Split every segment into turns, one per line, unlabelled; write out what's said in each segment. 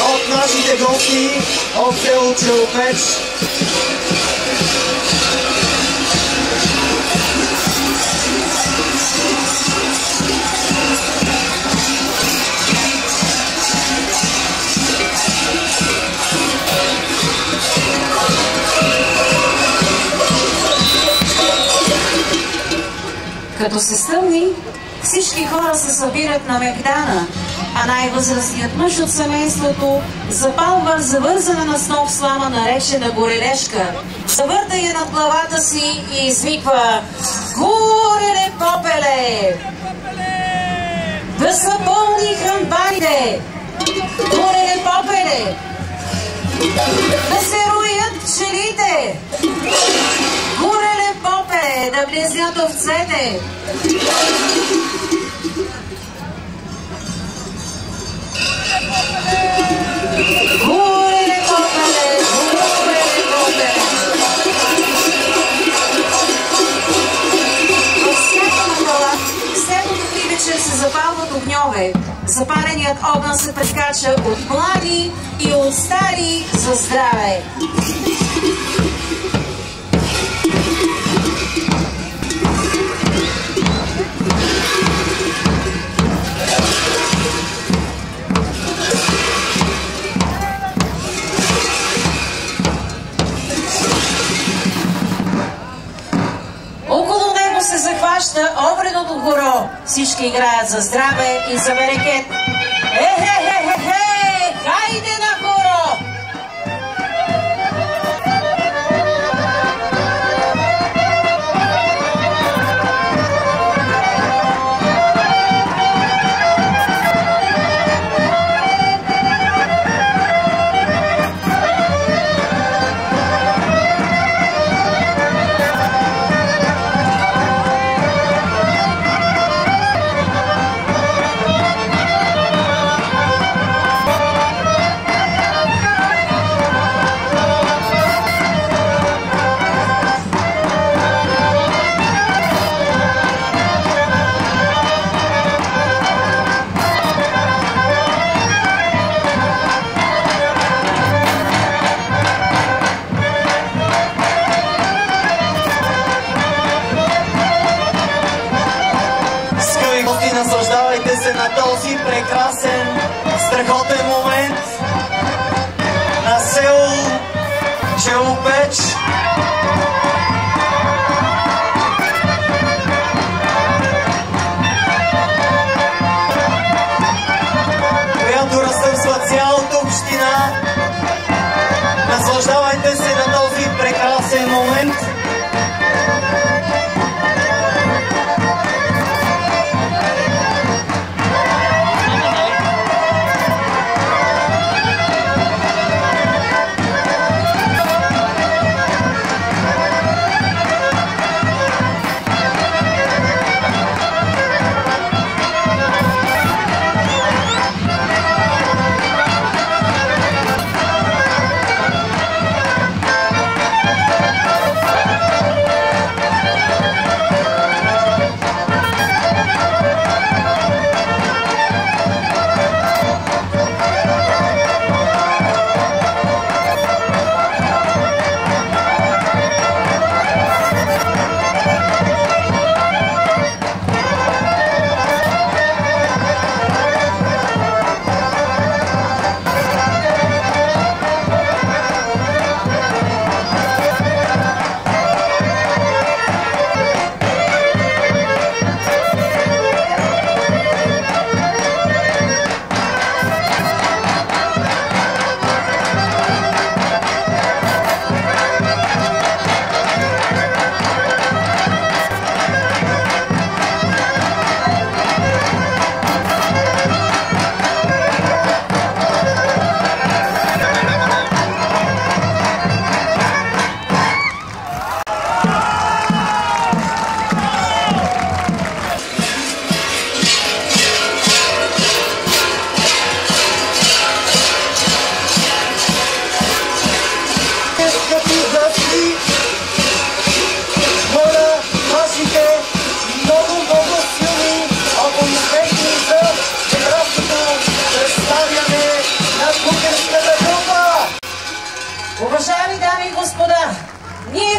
От нашите гости от село Челопеч.
Като се стъмни, всички хора се събират на Мегдана, а най-възрастният мъж от семейството запалва завързана на сноп слама, наречена горелешка. Завърта я над главата си и извиква Гореле, попеле! Да са пълни ханбарите! Гореле, попеле! Да се роят пчелите! Попе! Да влезят овцете! Гореле, попеле! Гореле, попеле! Във всяка махала, всяко добри вечер се запалват огньове. Запаленият огън се прескача от млади и от стари за здраве. Захваща обредното горо. Всички играят за здраве и за берекет. Е-хе-хе-хе-хе!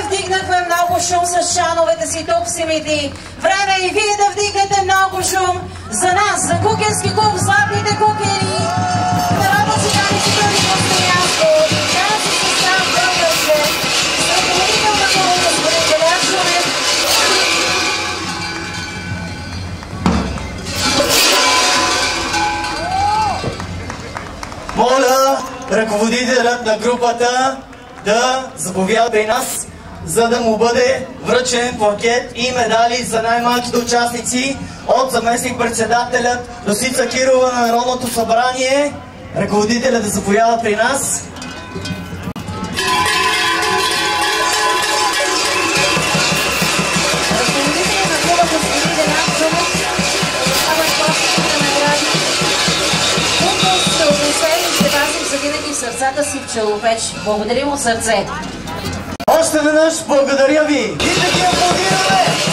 Вдигнахме много шум с чановете си тук в Симити. Време е и вие да вдигнете много шум за нас, за кукерски клуб Златните кукери. Народно цигани си първи по място. Тази сестра Българче. Ръководител на клуба.
Моля ръководителят на групата да заповяда при нас, за да му бъде връчен плакет и медали за най-малките участници от заместник-председателят Росица Кирова на Народното събрание. Ръководителят да заповяда при нас.
Ще отнесем и ще пазим завинаги в сърцата си в Челопеч. Благодарим от сърце.
Още веднъж благодаря ви! И да ги аплодираме!